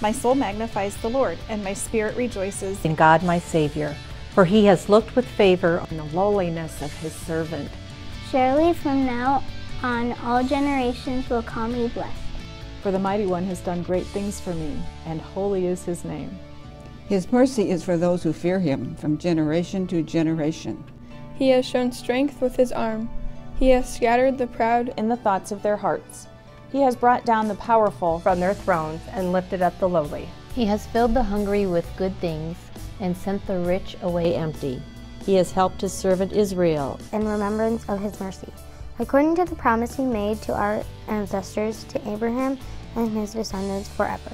My soul magnifies the Lord, and my spirit rejoices in God my Savior, for he has looked with favor on the lowliness of his servant. Surely from now on all generations will call me blessed. For the Mighty One has done great things for me, and holy is his name. His mercy is for those who fear him from generation to generation. He has shown strength with his arm. He has scattered the proud in the thoughts of their hearts. He has brought down the powerful from their thrones and lifted up the lowly. He has filled the hungry with good things and sent the rich away empty. He has helped his servant Israel in remembrance of his mercy, according to the promise he made to our ancestors, to Abraham and his descendants forever.